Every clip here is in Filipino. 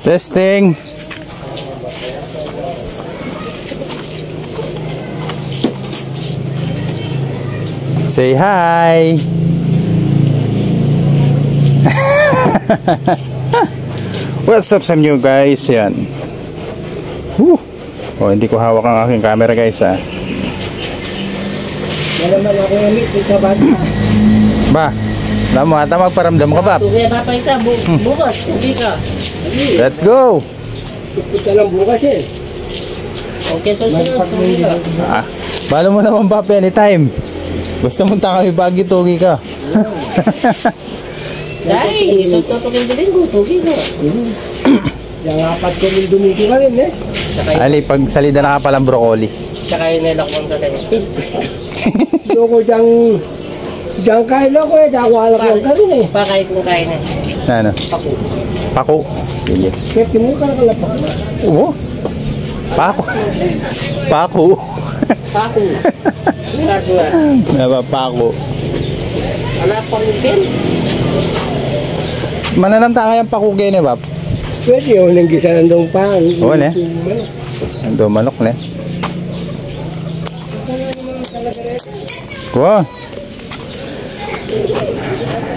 Testing. Say hi. What's up sa inyo guys? Yan. Woo. Oh, hindi ko hawak ang aking camera guys ah. Wala man ako yung meet, ikaw ba? Ba, alam mo ata magparamdam ka pa. Tugay ba pa bukas, hindi ka. Let's go. Ito lang bukas eh. Okay, so ka. Ah, balo mo naman papi anytime. Basta munta kami bagi tugi ka. Dahil, so so tugay bilin ko, tugi ka. Yung apat ko rin dumiki ka rin eh. Ali, pag salida na ka palang broccoli. saka yun nilakwang sa kanya. Loko diyang... Diyang kain ako eh, diyang wala ko ka rin eh. Pa kahit kung kain eh. Na ano? Paku. Pako. Sige. Kaya mo ka nakalapak na. Oo. Pako. Pako. Paku. Nagwa. Napapako. Ala pang pin. Mananamta kayang pako kayo ni Bab? Pwede yun, yung gisa ng dong pang. Oo, ne? Ando manok na. Wow.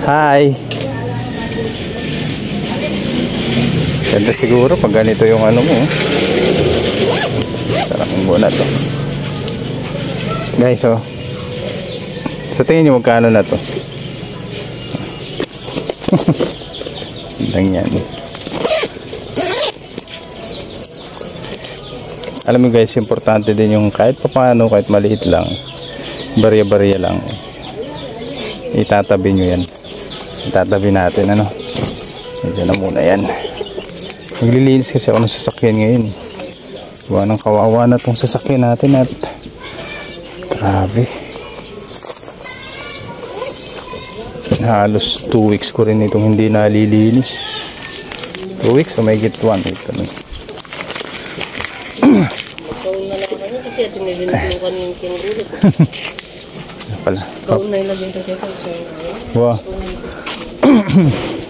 Hi. Ganda siguro pag ganito yung ano mo. Sarap muna to. Guys, oh. Sa tingin nyo magkano na to? Lang yan. Alam mo guys, importante din yung kahit papaano, kahit maliit lang, barya-barya lang. Itatabi nyo yan. Itatabi natin, ano. Medyo na muna yan. Maglilinis kasi ako ng sasakyan ngayon. Gawa ng kawawa na tong sasakyan natin at grabe. Halos 2 weeks ko rin itong hindi nalilinis. 2 weeks o may get 1 week. Ano. Kasi at nililitin ko yung kenguru. Pala. Kaun na ko siya. Wow.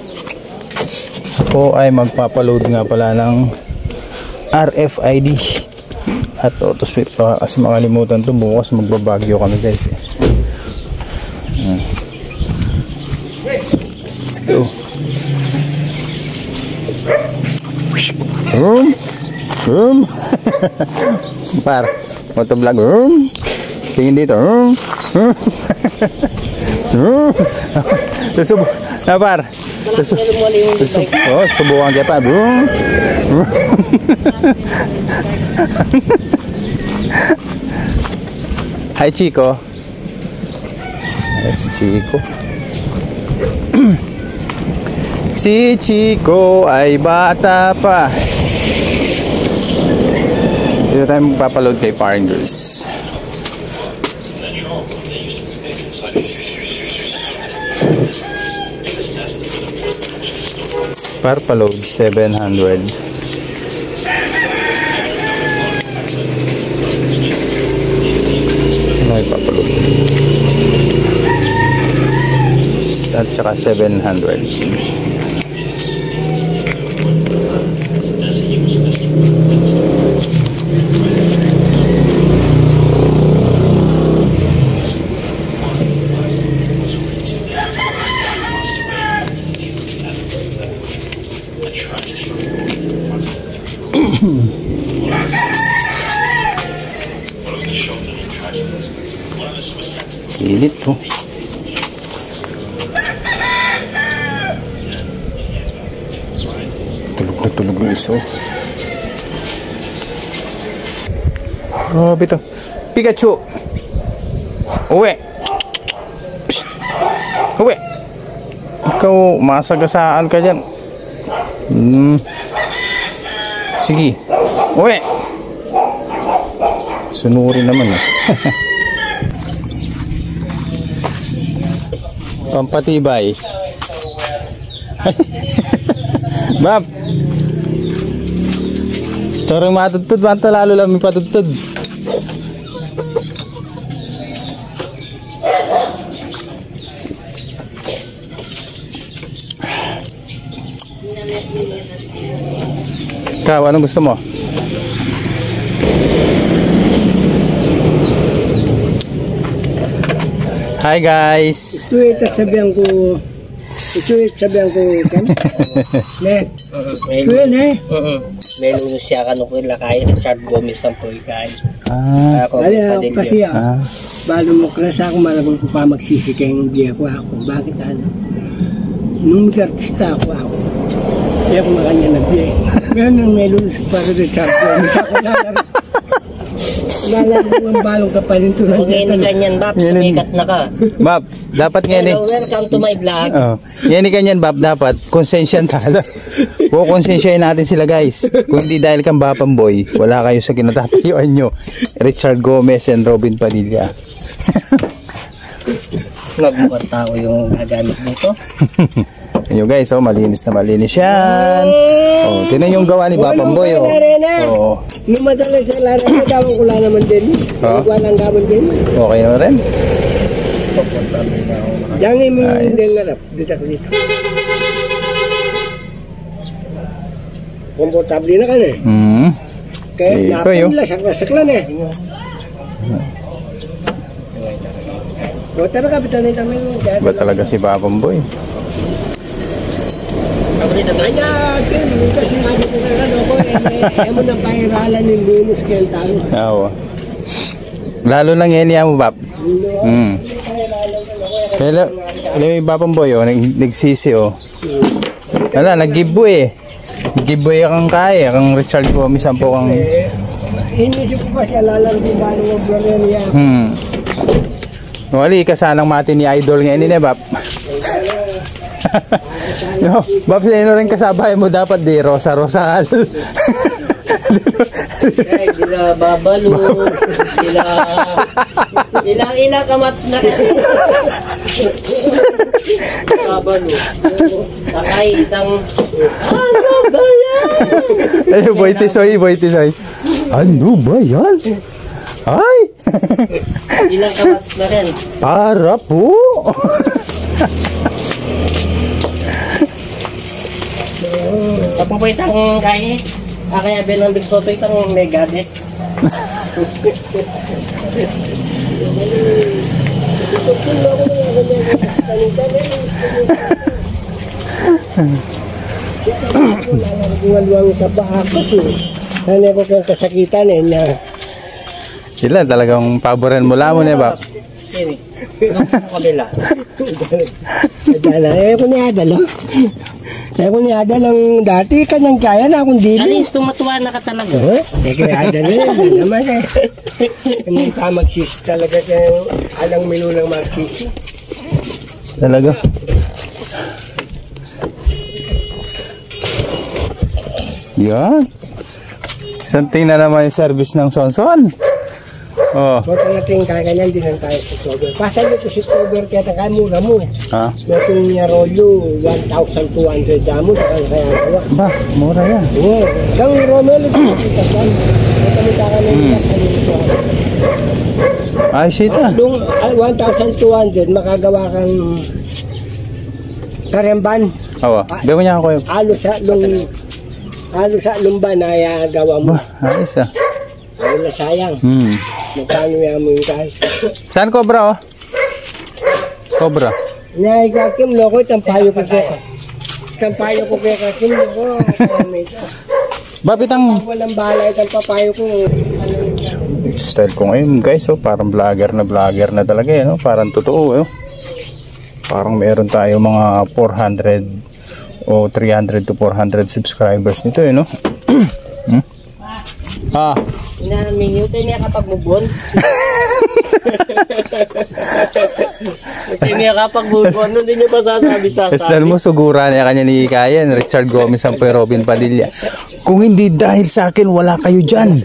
Ako ay magpapaload nga pala ng RFID at auto sweep pa kasi makalimutan to bukas magbabagyo kami guys eh. Hmm. Let's go. Room. Room. Par. Motovlog. Room. Tingin dito. Room. Room. Room. Susubo. Susu- bike. oh, subukan kita. Boom. Hi, Chico. Hi, si Chico. si Chico ay bata pa. Dito tayo magpapaload kay Parangers. Parpaload 700. Ano ipapaload? At saka 700. Init to. Tulog na tulog yung isa. Oh, bito. Pikachu! Uwi! Uwi! Ikaw, masagasaan ka dyan. Hmm. Sige. Uwi! Sunurin naman eh. Pampatibay. Bab. Sorong matutod, banta lalo lang may patutod. Ikaw, anong gusto mo? Hi guys! Ito ito sabihan ko, ito ito sabihan ko, kan? Ne, May, ito yun eh. may lunos siya ka nung lakay. Chard Gomez ang pulkay. Ah, Ako, Kaya kasi ah, ah, balo mo klas ako malagong ko pa magsisikeng hindi ako ako. Bakit ano? Nung artista ako ako. Kaya ako makanya nagbiya. Ngayon nang may lunos para sa ako. Misa ko lalaro. Lalaro ang balong kapalinto ng Kung ngayon ganyan, Bab, sumikat na ka. Bab, dapat ngayon eh. Hello, welcome to my vlog. Oh, yan kanyan Bab dapat konsensyan tala. O konsensyahin natin sila guys. Kung hindi dahil kang Bapang Boy, wala kayo sa kinatatayuan nyo. Richard Gomez and Robin Padilla. Nagmukhang tao yung gagamit nito. Ayun guys, oh, malinis na malinis yan. Oh, tinan yung gawa ni Bapang Boy oh. Oh, Nung madalas sa laro ko, ko lang naman din. Ha? Walang gamon din. okay na rin. Diyan yung mga Ayos. hindi ngarap. Dito ako dito. Komportable na ka na eh. Hmm. Kaya nila, sakla-sakla na eh. Na. Ba talaga si Bapang Boy? Kaya, Tim, kasi nabi ko na ano ko, eh, eh, mo nang pahiralan ng lunos kayong tao. Oo. Lalo lang yan yan mo, Bap. Hmm. Kaya, alam mo yung Bapang Boy, oh, nag, nagsisi, oh. Wala, nag-giveaway eh. Giveaway kang kaya, kang Richard Gomez ang po kang... Eh, inisip ko kasi alalaro ko ba ng obrero niya. Hmm. Wali, kasanang mati ni Idol ngayon ni Bap. No, Bap, sino rin kasabay mo dapat di Rosa Rosal. Ay, sila babalo. Sila... Ilang ilang kamats na kasi. babalo. Takay, itang... Ano ba yan? Ay, boy tisoy, boy tisoy. Ano ba yan? Ay! Ilang kamats na rin. Para po! Papupoy itang kaya. Ah, kaya bilang Big Soto itang sa eh. Kang kasakitan eh na Sila talagang paboran mo lamon eh, Bap. Sini. Ano kabila? Dala, eh ko ni Ko ni Adal ang dati kanyang kaya na akong dili. Alis, tumatuwa na ka talaga. Eh, eh kaya Adal eh, yan naman eh. Hindi ka magsisi talaga sa alang milo ng magsisi. Talaga. Yan. Santing na naman yung service ng Sonson. Oh, ka natin kaganyan din ang tayo sa cover. Pasal ito si cover kaya taka mura mo eh. ha? Natin niya rolyo, 1,200 damo sa kaya gawa. Ba, mura yan. Oo. Kang Romelo, kita ka. Kami taka na kanito. Ay, shit ah. Nung ah, 1,200, makagawa kang karemban. Awa, bebo niya ako yung... Alo sa lung alo sa lumban na ya gawa mo. Ba, ayos ah. Wala sayang. Hmm. Magkano yan mo yung kahit. Saan cobra oh? Cobra. Ngay kakim loko tampayo ko kaya. Tampayo ko kaya kakim loko. Babitang Walang bahala itang papayo ko. style ko ngayon guys oh, parang vlogger na vlogger na talaga eh, no? parang totoo eh. Parang meron tayo mga 400 o 300 to 400 subscribers nito eh no. Ah, Ina-minute niya kapag mubon. Hindi niya kapag mubon, hindi niya pa sasabi sasabi. Eslan mo sugura niya kanya ni Kayan, Richard Gomez ang Robin Padilla. Kung hindi dahil sa akin, wala kayo dyan.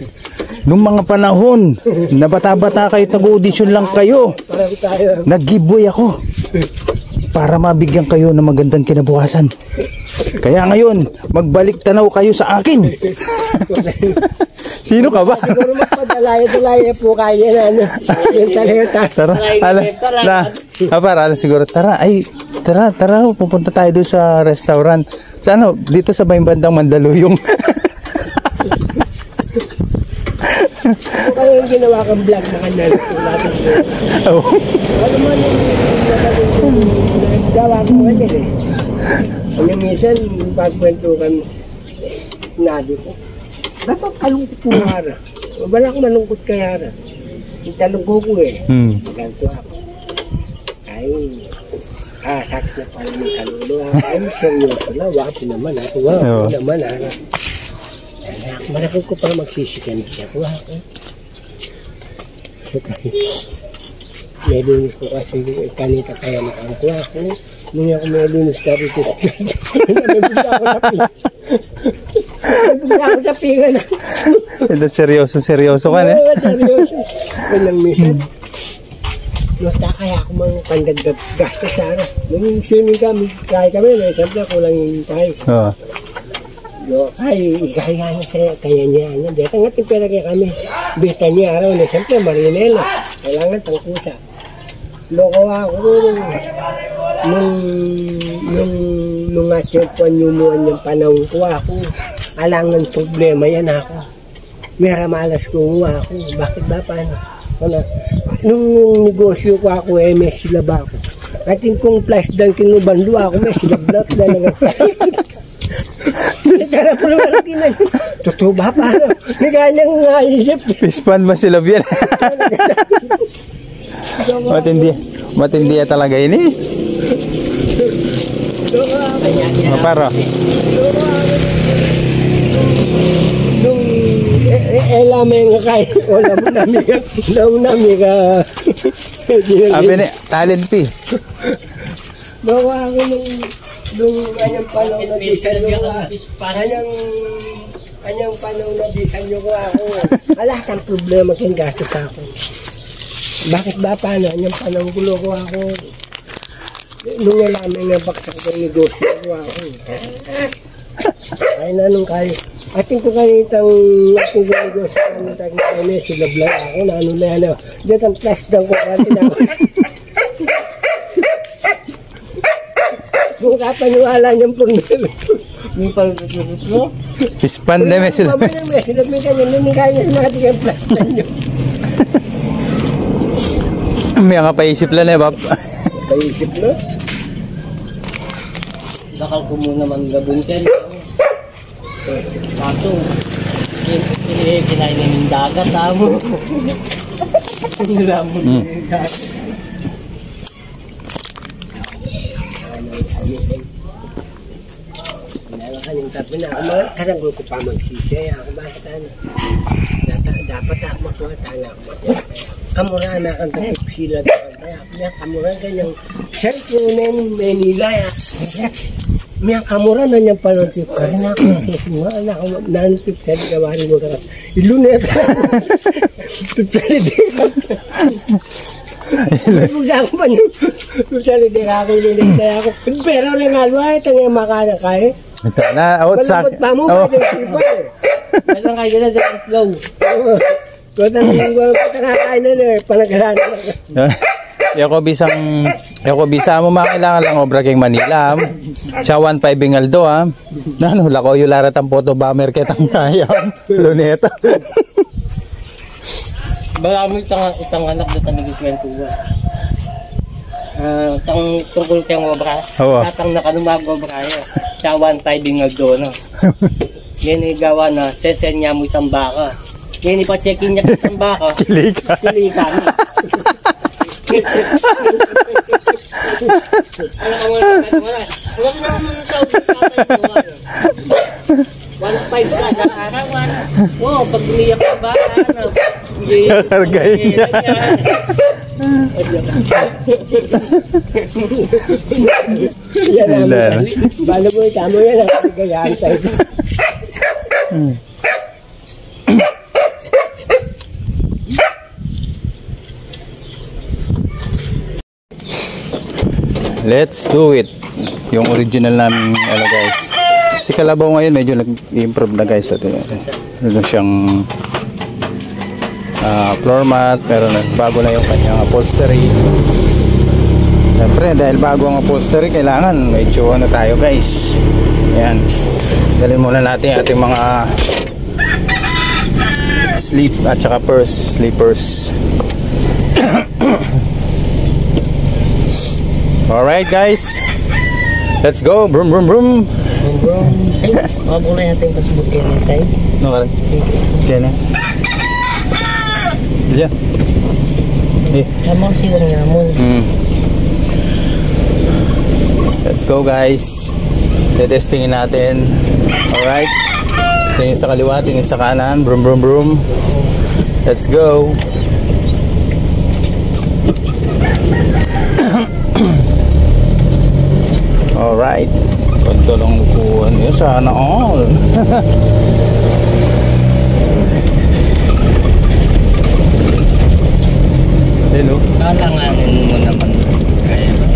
Nung mga panahon, na bata-bata kayo, nag-audition lang kayo. Tayo. Nag-giveaway ako para mabigyan kayo ng magandang kinabukasan. Kaya ngayon, magbalik tanaw kayo sa akin. Sino ka ba? Siguro magpadalaya-dalaya po kaya na ano. Yung Tara, ala, na, ah, para, ala, siguro, tara, ay, tara, tara, pupunta tayo doon sa restaurant. Sa ano, dito sa bandang Mandaluyong. lang yung ginawa kang vlog kanya. Natin ko. Oh. Ano man yung nagawa ko kanya eh. Ano minsan, pagkwento kami, sinabi ko, dapat kalungkot mo ara. Wala akong malungkot kaya ara. Itanong ko ko eh. Hmm. Ganto ako. Ay, ah, sakit na pala ng kaluluwa. Ay, seryoso na. Wapo naman ako. Wapo Oo. naman ako. Anak, malaki ko pa magsisikan siya. Wapo. may linis ko kasi kanita kaya nakangkuha ako. Nung ako may linis ka rito. Nabigla ako sa pinga. Nabigla ako sa pinga na. Ito seryoso, seryoso ka na. Oo, seryoso. Walang minsan. Basta kaya ako mga pandagdag gastos sana. Nung swimming kami, kaya kami, eh, siyempre kulang yung tayo. Oo. Yo, kaya ikaya na sa kaya niya. Ano, dito nga tipera kaya kami. Bita niya araw na, siyempre marinela. Kailangan tangkusa. Loko ako nung nung nung nung atsyempuan yumuan yung panahon ko ako. Alangan problema yan ako. Mera malas ko ako. Bakit ba paano? Ano? Nung negosyo ko ako eh, may sila ba ako? Ating kong flash down kinubando ako, may sila block na lang Kaya ko naman ang kinan. Totoo ba paano? May ganyang naisip. Pispan ba sila biyan? matindi. Matindi talaga ini. Maparo. Nung eh, eh, eh nga kay wala mo nami ka wala mo nami ka Abi ni talent pi. bawa ako nung nung kanyang panahon na bisan nyo ka kanyang kanyang panahon na bisan nyo ko ako wala kang problema kang gastos ako. Bakit ba? Paano? Kanyang panahon gulo ko ako. Nung alamay nga baksak ko ng negosyo ko ako. Ay na nung kayo ating ko kanitang ating ko negosyo kanitang kami sila vlog ako na ano na ano dito ang daw ko kanina ako kung kapaniwala niyang purnil Yung pagkakit mo? Pispan na may sila. Mabay ng mes, sila may kanya, naningkaya niya sa mga tigang plus na niyo May nga paisip lang eh, Bap. kaisip no Bakal ko muna manggabong ka Kaso, eh, kinain na yung dagat, amo. Nila mo Hmm. yung dagat. Tabi na ako, mga karanggol ko pa magsisi. Ako bakit ano? Dapat ako makuha, tala ako makuha. Kamura na kang takip sila. Kaya, kaya kamura kanyang cellphone ng Manila. ya. Miya kamura na niyang panotip. Karena ako, mga anak ko, nanotip sa gawari mo ka. Ilunet. Pipili din Bugda ko pa niyo. Pipili din ako, ilunet. Pero rin nga, ay, tangyang makana kayo. Ito na, out sa... Malambot pa mo, Oh. eh. Meron kayo na dyan, slow. Kung tanong ko, kung nakakain na eh, panagalan na. Yako bisang Yako bisa mo makailangan lang obra keng Manila. am. Sa 15 Bingaldo ha. Nano lako yung larat ang photo bomber ketang kaya. Luneta. Bala mo itang, itang anak na tanigis ng tuwa. Ah, tang tungkol kang obra. Oo. Tatang nakalumag obra yo. Sa one five nga do no. Yan gawa na sesenya mo itang baka. Yan ipa-checkin niya itang baka. Kilika. Pili kami. Ano ka muna? Wala. Na naman sa tatay mo. ano. One five ka na arawan. Wow, pag umiyak ka ba? Ano? Kargay niya. Yan ang. Balo mo, tamo yan ang gayaan tayo. Let's do it. Yung original namin ano guys. Si Kalabaw ngayon medyo nag-improve na guys. Ito, ito siyang ah, floor mat. Pero bago na yung kanyang upholstery. Siyempre dahil bago ang upholstery kailangan medyo ano tayo guys. Ayan. Dalhin muna natin ating mga sleep at saka purse sleepers alright guys let's go brum brum brum Bro, ay, mabulay natin pasbuk kayo ni Sai. no kan kaya na yeah eh Sama ko silang namon. Mm. Let's go guys. Tetestingin natin. Alright. Tingin sa kaliwa, tingin sa kanan. Brum brum brum. Let's go. Alright. Ganito lang upuan niya. Sana all. Hello. Kalanganin mo naman. Kaya ba?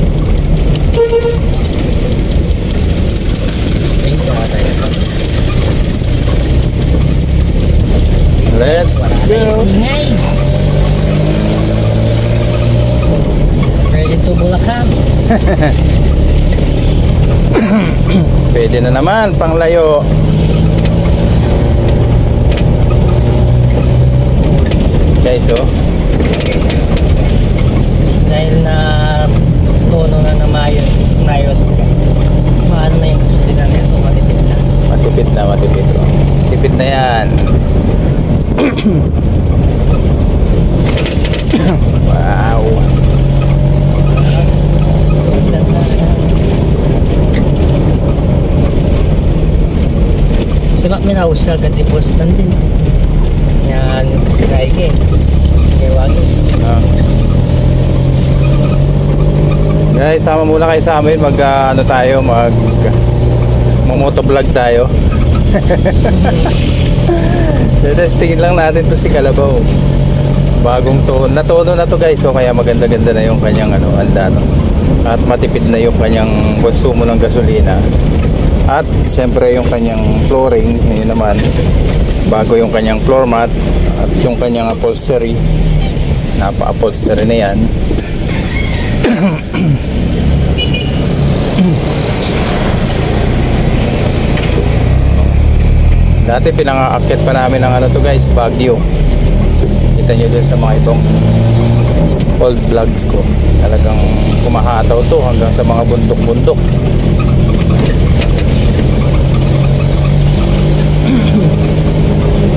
Ay, baka tayo pa. Let's go. Ingay! Ready to Bulacan. Pwede na naman, panglayo. Guys, oh. Dahil na tono na na mayos, mayos ka. Paano na yung kasulina nito? Matipid na. Matipid na, matipid. Oh. Tipid na yan. wow. Si Mac Minaus na agad i-post din. Yan, kaya ke. Kaya wagi. Ah. Guys, sama muna kayo sa amin. Mag, ah, ano tayo, mag, mamotovlog tayo. Testingin lang natin to si Kalabaw. Bagong tono. Natono na to guys. So kaya maganda-ganda na yung kanyang ano, anda. No? At matipid na yung kanyang konsumo ng gasolina. At siyempre yung kanyang flooring, yun naman. Bago yung kanyang floor mat at yung kanyang upholstery. Napa-upholstery na yan. Dati pinangaakyat pa namin ng ano to guys, Baguio. Kita nyo dun sa mga itong old vlogs ko. Talagang kumahataw to hanggang sa mga bundok-bundok.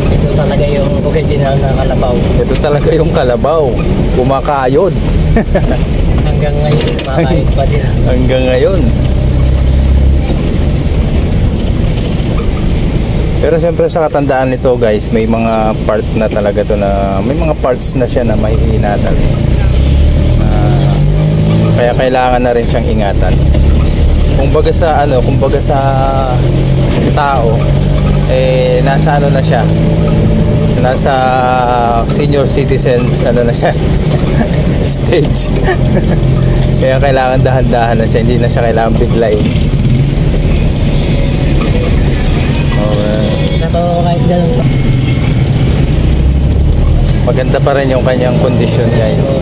Ito talaga original na kalabaw. Ito talaga yung kalabaw. Kumakayod. Hanggang ngayon, makakait pa din. Hanggang ngayon. Pero siyempre sa katandaan nito guys, may mga part na talaga to na may mga parts na siya na mahihinatan. Ah, kaya kailangan na rin siyang ingatan. Kung baga sa ano, kung baga sa tao eh nasa ano na siya. Nasa senior citizens ano na siya stage. kaya kailangan dahan-dahan na siya, hindi na siya kailangan biglayin. Okay. Pero kahit ganun pa. Maganda pa rin yung kanyang kondisyon guys.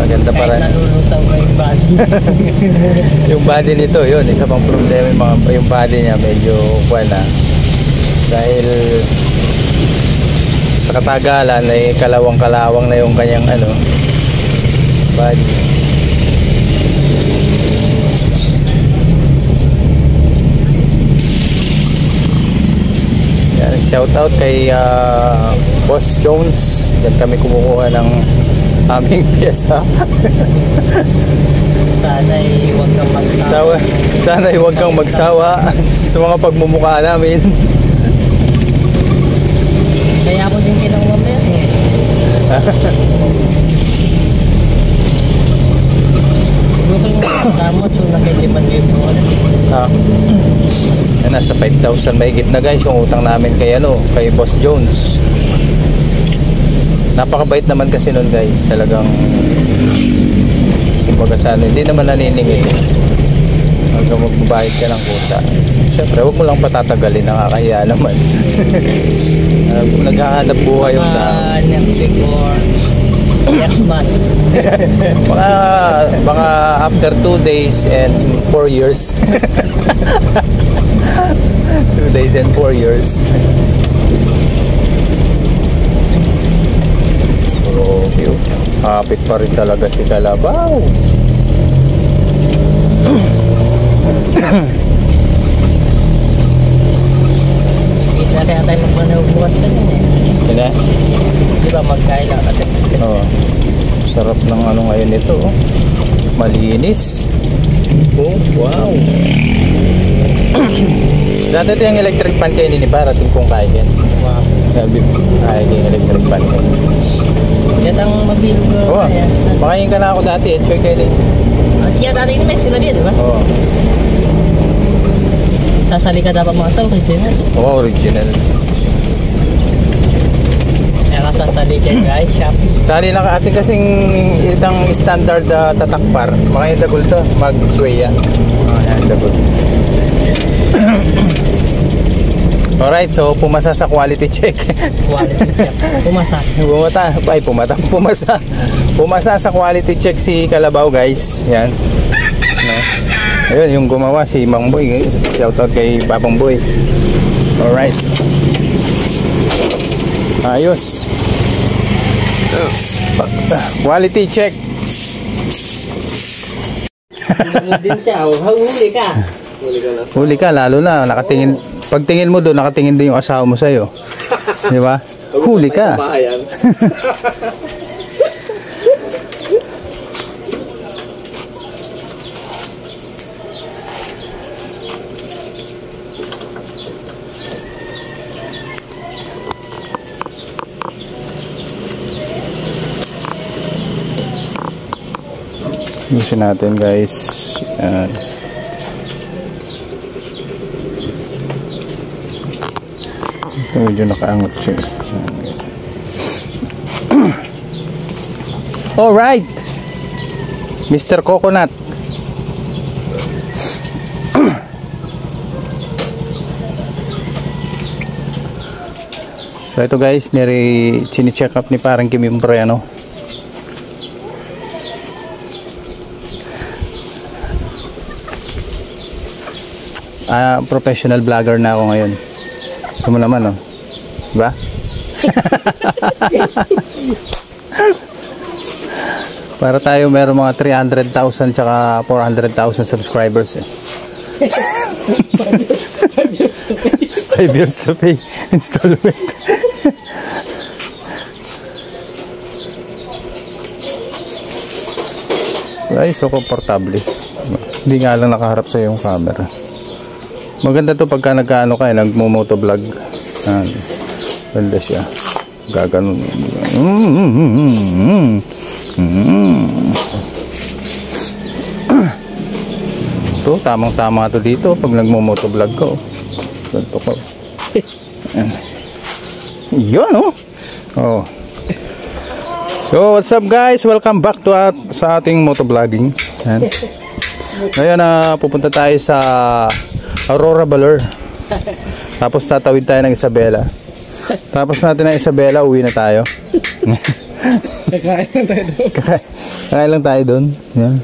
Maganda pa rin. nalulusaw yung body. yung body nito, yun, isa pang problema yung, mga, yung body niya medyo kuwan na. Dahil sa katagalan ay kalawang-kalawang na yung kanyang ano body. Yan, shout out kay ah, Boss Jones. Diyan kami kumukuha ng aming pyesa. Sana'y huwag kang magsawa. Sawa, sana huwag kang magsawa sa mga pagmumukha namin. Kaya kinuha mo yan eh. Mo sa kamot, so nakiliman din mo. Ah. Nasa 5,000 mahigit na guys yung utang namin kay ano, kay Boss Jones. Napakabait naman kasi nun guys, talagang kumbaga sa ano, hindi naman naniningi. Hanggang magbabayad ka ng kusa. Siyempre, huwag mo lang patatagalin, nakakahiya naman. Uh, naghahanap buhay yung tao. Uh, next week or next month. baka, baka after 2 days and 4 years. 2 days and 4 years. So, view. Kapit pa rin talaga si Kalabaw. Ahem. Lang natin. Oh. Sarap ng ano ngayon ito. Oh. Malinis. Oh, wow. Dati ito yung electric pan kayo ni parating kong kaya yan. Sabi, kaya yung electric pan kayo. Yan ang mabilog ko. Oo. Ayan. Makain ka na ako dati. Enjoy kayo din. At yan dati ni Messi Labia, di ba? Oo. Sasali ka dapat mga tao kasi na. Oh, original. Kaya ka sasali dyan guys, shop. Sali lang atin kasing itang standard uh, tatakpar. Makain dagol to. Mag-sway yan. Oh, yan, dagol. Alright, so pumasa sa quality check. Quality chef. Pumasa. Pumata, ay pumata, pumasa. Pumasa sa quality check si Kalabaw, guys. Yan. No? Ayun, yung gumawa si Mang Boy. Shoutout kay Papang Boy. Alright. Ayos. Quality check. Din siya, oh. huli ka. Huli ka, lalo na. Nakatingin, pagtingin mo doon, nakatingin din yung asawa mo sa'yo. Di ba? Huli ka. Ayusin natin guys. Yan. Ito medyo nakaangot siya. Alright! Mr. Coconut. So ito guys, nire chine-check up ni parang Kim pre, ano. Ah, professional vlogger na ako ngayon. Ito mo naman, oh. Diba? Para tayo meron mga 300,000 tsaka 400,000 subscribers eh. 5 years to pay installment. Ay, so komportable. Hindi nga lang nakaharap sa yung camera. Maganda to pagka nagkaano ka, eh, nagmo-motovlog. Yan. Ganda siya. Gaganon. Mm, mm, mm, mm, mm. Ito, tamang-tama to dito pag nagmo-motovlog ko. Ganito ko. Yan. Yun, oh. Oh. So, what's up guys? Welcome back to at, sa ating motovlogging. Ngayon, na pupunta tayo sa Aurora Baler. Tapos tatawid tayo ng Isabela. Tapos natin ng Isabela, uwi na tayo. Kakain lang tayo doon. Kakain, kakain lang tayo doon. Yan.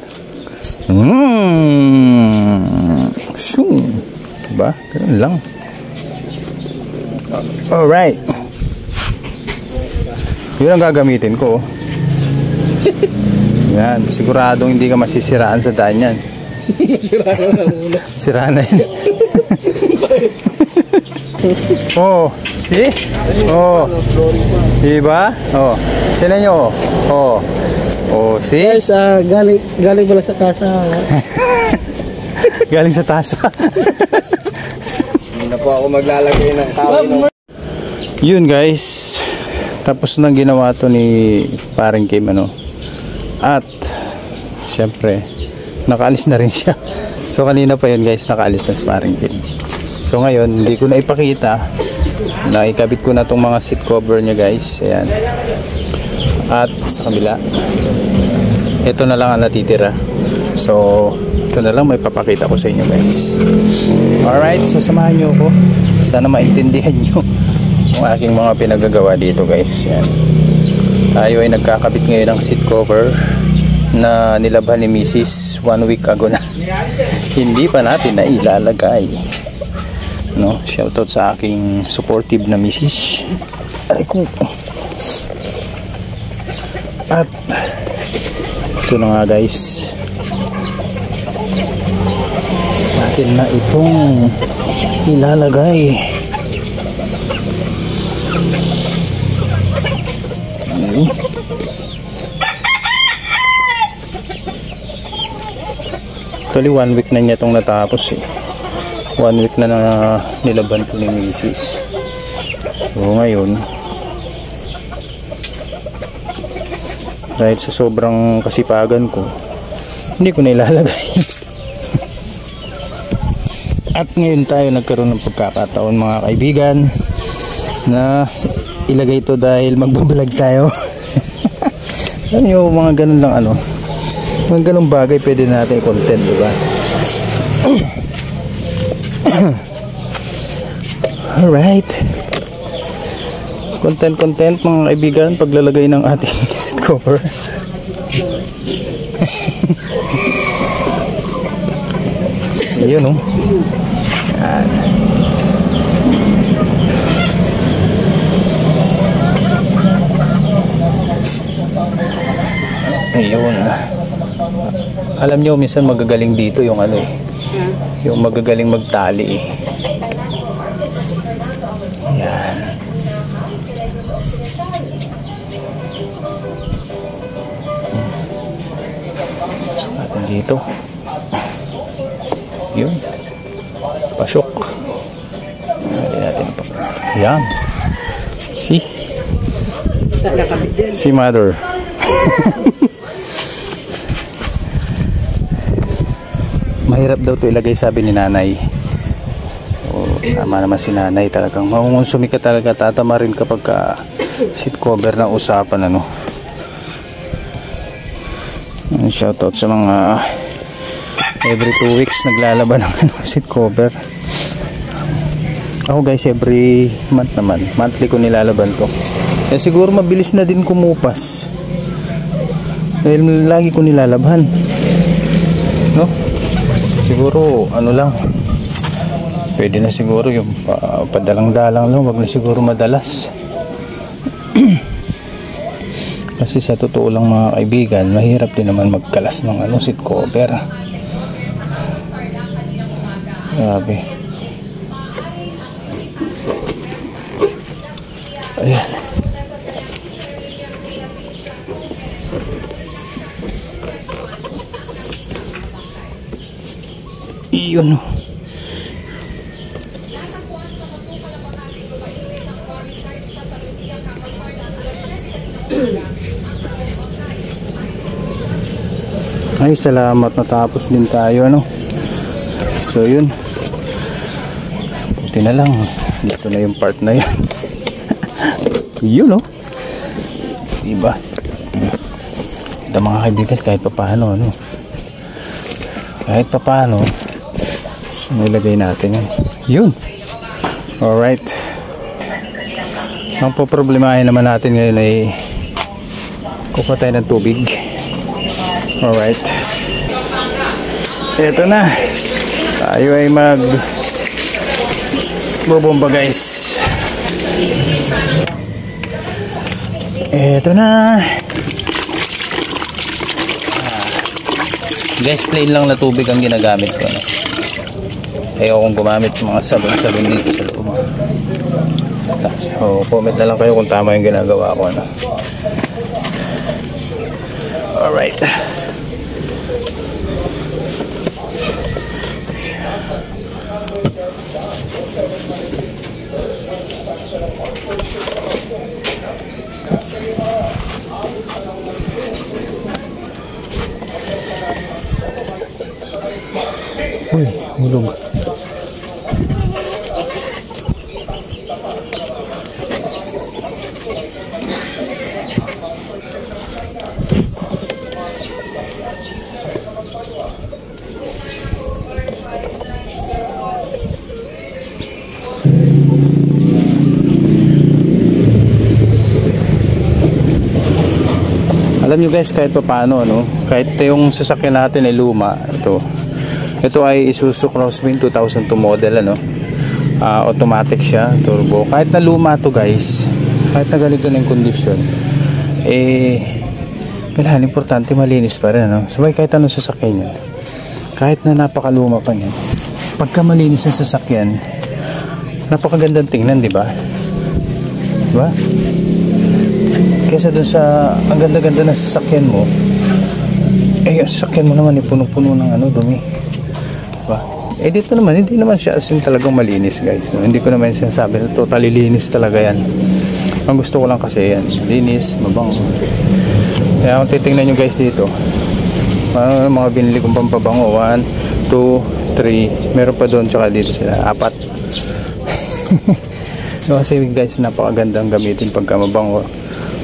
Mmm. Shoo. Diba? Ganun lang. Alright. Yun ang gagamitin ko. Yan. Siguradong hindi ka masisiraan sa daan yan. Sira na yan. oh, see? Oh. Diba? Oh. Tinan nyo. Oh. Oh, see? Guys, ah, galing, galing pala sa kasa. Galing sa tasa. Hindi na po ako maglalagay ng kawi ng Yun guys. Tapos nang ginawa to ni paring Kim ano. At syempre nakaalis na rin siya. So kanina pa yun guys nakaalis na si paring Kim. So ngayon hindi ko na ipakita. Naikabit ko na tong mga seat cover niya guys. Ayan. At sa kabila ito na lang ang natitira. So ito na lang may papakita ko sa inyo guys. Alright, so samahan nyo ako. Sana maintindihan nyo ang aking mga pinagagawa dito guys. Yan. Tayo ay nagkakabit ngayon ng seat cover na nilabhan ni Mrs. one week ago na. Hindi pa natin na ilalagay. No, shoutout sa aking supportive na Mrs. Aray ko. At ito na nga guys. Natin na itong ilalagay. Ayan. Actually, one week na niya itong natapos eh. One week na na nilaban ko ni Mrs. So, ngayon, dahil sa sobrang kasipagan ko, hindi ko na. At ngayon tayo nagkaroon ng pagkakataon mga kaibigan na ilagay ito dahil magbablog tayo. Alam nyo, mga ganun lang ano. Mga ganun bagay pwede natin i-content, di ba? Alright. Content, content mga kaibigan, paglalagay ng ating seat cover. Ayun oh. Yan. Ayun. Alam nyo, minsan magagaling dito yung ano eh. Yung magagaling magtali eh. Yan. Natin dito. Yun. Pasok. Hindi natin pa. Yan. Din? Si mother. Mahirap daw to ilagay sabi ni nanay. So, tama naman si nanay talagang. Mangungonsumi ka talaga, tatama rin kapag ka seat cover na usapan ano. Shoutout sa mga every two weeks naglalaban ng ano, seat cover. Ako guys, every month naman. Monthly ko nilalaban to. Eh siguro mabilis na din kumupas. Dahil lagi ko nilalaban. Siguro ano lang. Pwede na siguro yung pa, padalang-dalang lang, wag na siguro madalas. Kasi sa totoo lang mga kaibigan, mahirap din naman magkalas ng ano seat cover. Grabe. Oh. Ay, salamat natapos din tayo, ano. So, yun. Buti na lang. Dito na yung part na yun. yun, oh. Diba? Ito mga kaibigan, kahit pa paano, ano. Kahit pa paano, so, nilagay natin yun. Yun. Alright. Ang poproblemahin naman natin ngayon ay kukuha tayo ng tubig. Alright. Ito na. Tayo ay mag bubomba guys. Ito na. Ah. Guys, plain lang na tubig ang ginagamit ko. Ayokong gumamit mga sabon-sabon dito sa loob. So, comment na lang kayo kung tama yung ginagawa ko. Ano? Alright. Alam nyo guys, kahit pa paano, no? kahit yung sasakyan natin ay luma, ito, ito ay Isuzu Crosswind 2002 model, ano? Ah, automatic siya, turbo. Kahit na luma to guys, kahit na ganito na yung condition, eh, Kailangan importante malinis pa rin ano. Sabay kahit anong sasakyan yan. Kahit na napakaluma pa niyan. Pagka malinis ang sasakyan, napakagandang tingnan, di ba? Di ba? Kesa dun sa ang ganda-ganda ng sasakyan mo, eh, ang sasakyan mo naman, eh, puno-puno ng ano, dumi. Diba? Eh, dito naman, hindi naman siya as in talagang malinis, guys. No? Hindi ko naman sinasabi na totally linis talaga yan. Ang gusto ko lang kasi yan, linis, mabango. Kaya kung titingnan nyo guys dito, ano mga binili kong pampabango, 1, 2, 3, meron pa doon, tsaka dito sila, apat. no, kasi guys, napakagandang gamitin pagka mabango.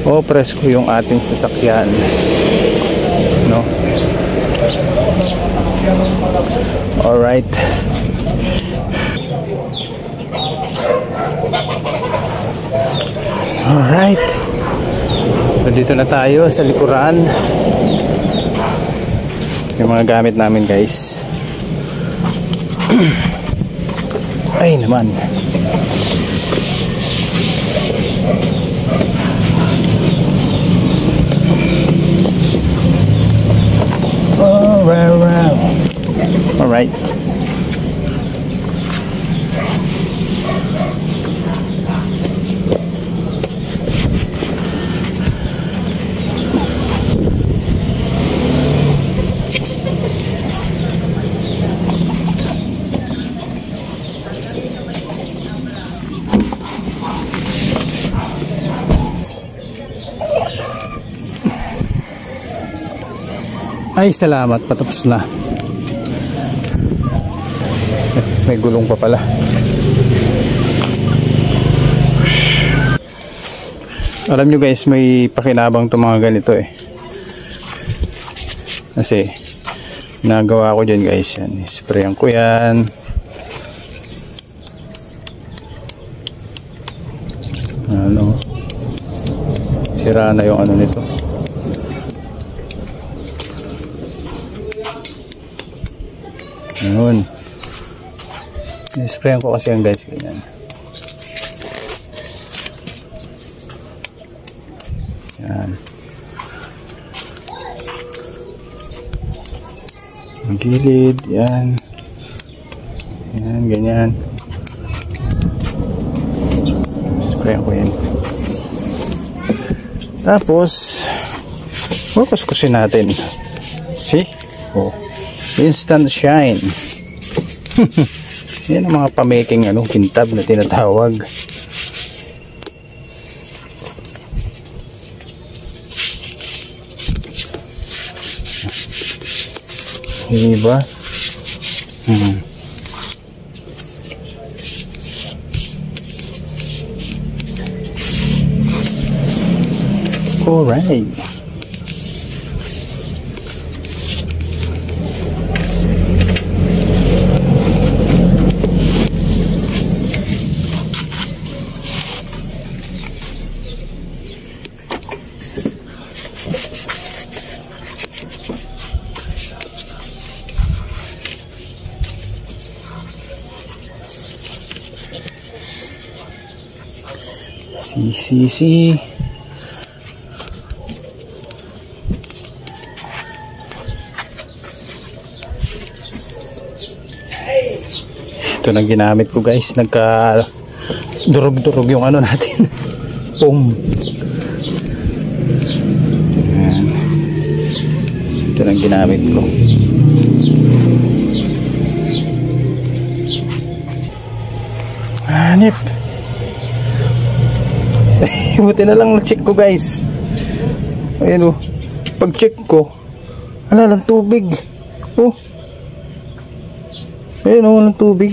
O, presko yung ating sasakyan. No? Alright. Alright. So dito na tayo sa likuran. Yung mga gamit namin guys. Ay naman. Alright. Ay, salamat. Patapos na. May gulong pa pala. Alam nyo guys, may pakinabang to mga ganito eh. Kasi, nagawa ko dyan guys. Yan. Sprayan ko yan. Ano. Sira na yung ano nito. Yun. Sprayan ko kasi yung guys ganyan. Yan. Ang gilid, yan. Yan, ganyan. Sprayan ko yan. Tapos, kukuskusin natin. See? Oh. Instant shine. Yan ang mga pamaking ano, kintab na tinatawag. Diba? Hmm. Alright. Si, si, si. Ito na ginamit ko guys. Nagka durog-durog yung ano natin. Ayan. Ito na ginamit ko. Buti na lang na-check ko guys. Ayan o. Pag-check ko, wala lang tubig. Oh. Ayan o, walang tubig.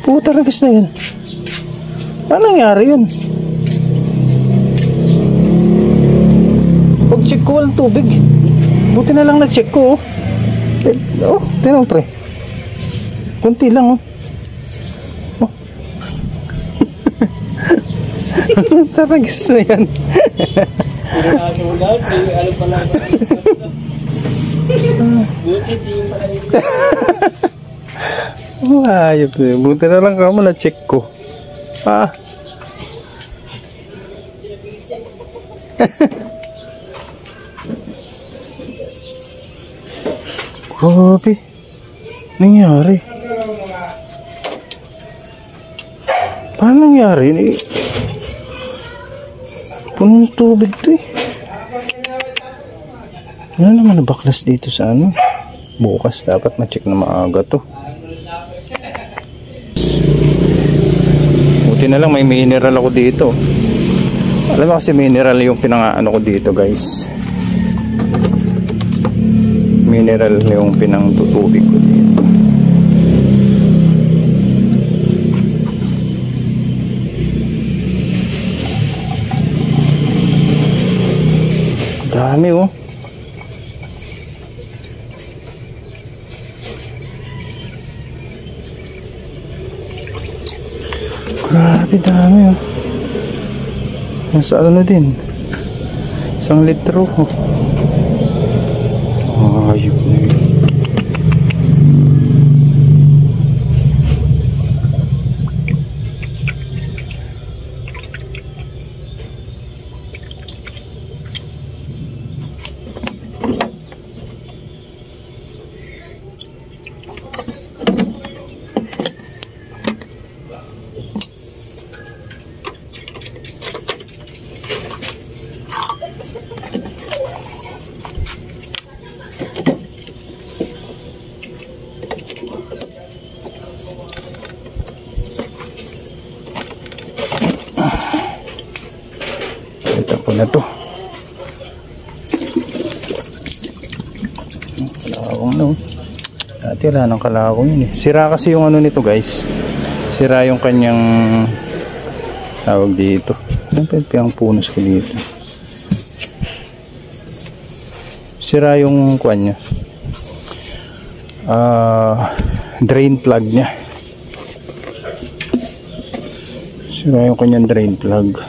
Puta ragis na yan. Ano nangyari yun? Pag-check ko, walang tubig. Buti na lang na-check ko oh. Eh, oh, tinan pre. Kunti lang oh. Oh. Tara, na yan. Wah, iya, na. Buti na lang kamo na-check ko. Ah. Kopi. Nangyari. Paano nangyari? Punong tubig to eh. Wala naman na baklas dito sa ano. Bukas dapat ma-check na maaga to. Buti na lang may mineral ako dito. Alam mo kasi mineral yung pinangaano ko dito guys. Mineral yung pinangtutubig ko dito. Dami oh. Grabe dami oh. Nasa ano din. Isang litro. Oh. Ayok na yun. Ito ko na to. Kalawang no. Dati wala ng kalawang yun eh. Sira kasi yung ano nito guys. Sira yung kanyang tawag dito. Ano pa yung punos ko dito? Sira yung kwan niya. Ah, drain plug niya. Sira yung kanyang drain plug.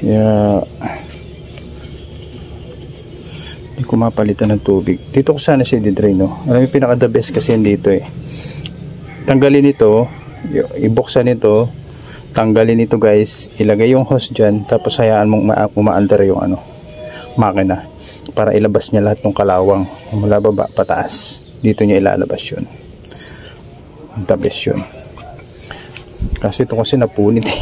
Kaya hindi ko mapalitan ng tubig. Dito ko sana siya di-drain, no? Alam mo, pinaka the best kasi yan dito eh. Tanggalin ito, ibuksan ito, tanggalin ito guys, ilagay yung hose dyan, tapos hayaan mong ma umaandar yung ano, makina para ilabas niya lahat ng kalawang mula baba pataas. Dito niya ilalabas yun. The best yun. Kasi ito kasi napunit eh.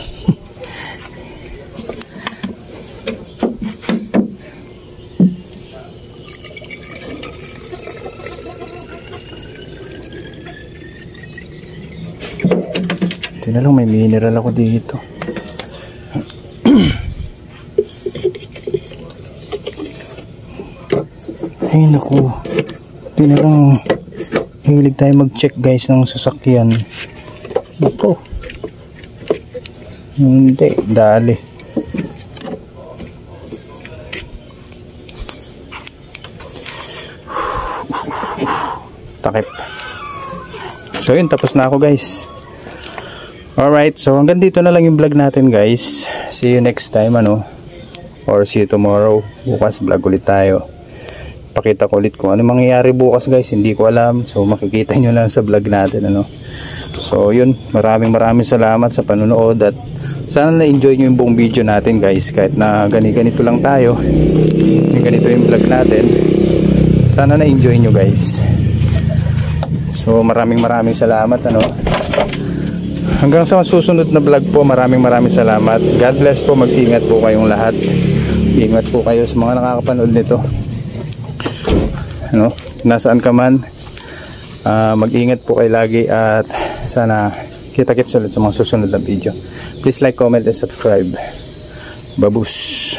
Na lang, may mineral ako dito. Ay, naku. Ito na lang. Hilig tayo mag-check guys ng sasakyan. Naku. Hindi, dali. Takip. So yun, tapos na ako guys. Alright, so hanggang dito na lang yung vlog natin guys. See you next time ano. Or see you tomorrow. Bukas vlog ulit tayo. Pakita ko ulit kung ano mangyayari bukas guys. Hindi ko alam. So makikita nyo lang sa vlog natin ano. So yun, maraming maraming salamat sa panonood at sana na-enjoy nyo yung buong video natin guys. Kahit na gani-ganito lang tayo. Ganito yung vlog natin. Sana na-enjoy nyo guys. So maraming maraming salamat ano. Hanggang sa susunod na vlog po, maraming maraming salamat. God bless po, mag-ingat po kayong lahat. Ingat po kayo sa mga nakakapanood nito. Ano, nasaan ka man, ah, mag-ingat po kayo lagi at sana kita-kits ulit sa mga susunod na video. Please like, comment, and subscribe. Babus!